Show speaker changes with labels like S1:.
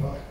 S1: Well,